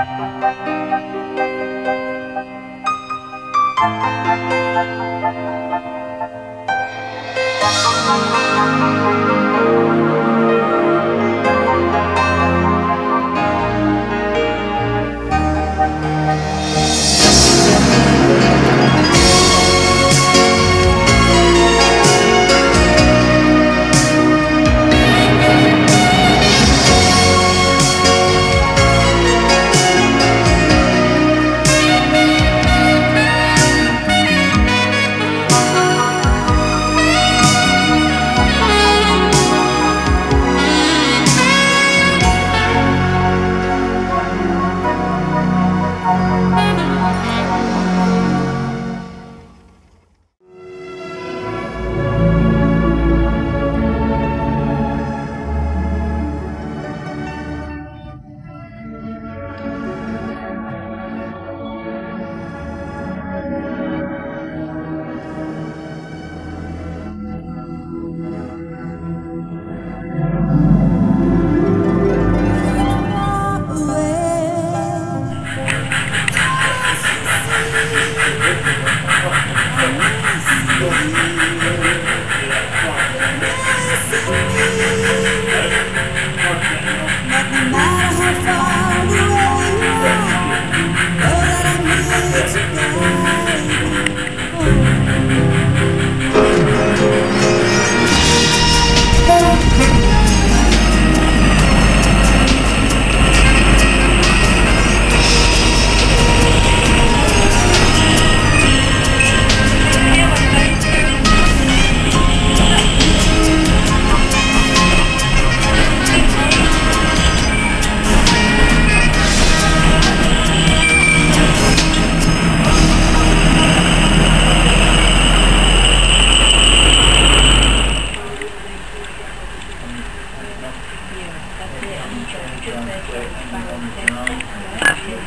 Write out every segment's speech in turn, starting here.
Thank you.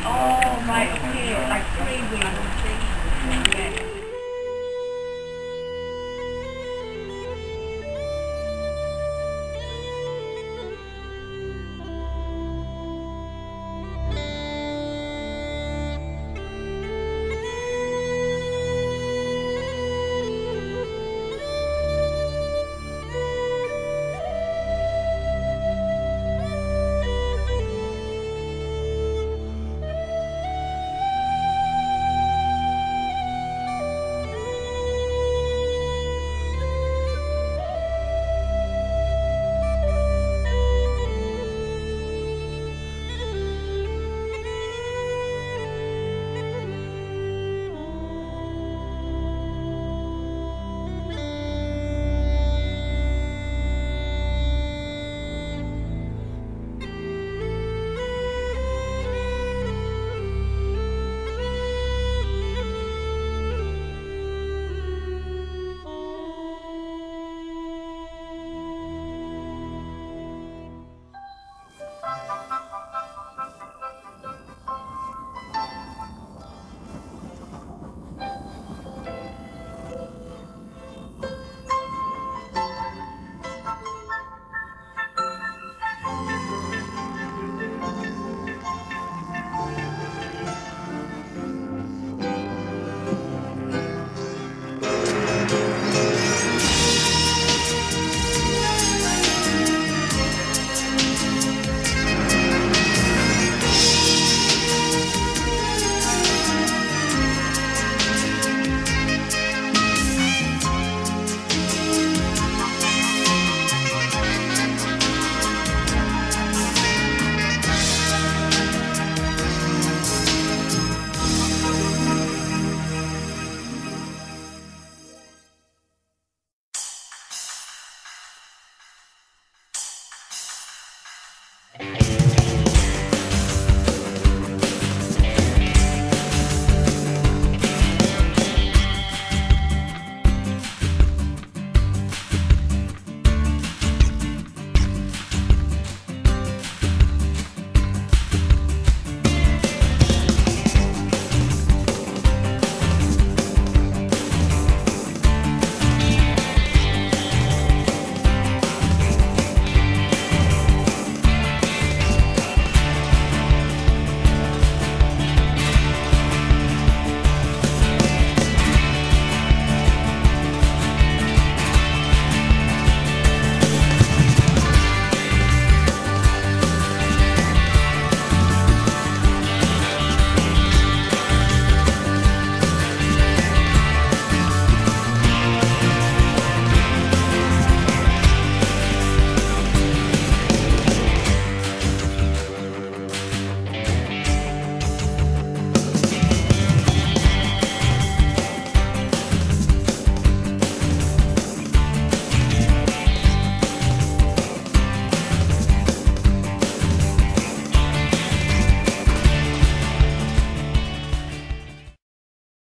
Oh, right, okay, like three weeks.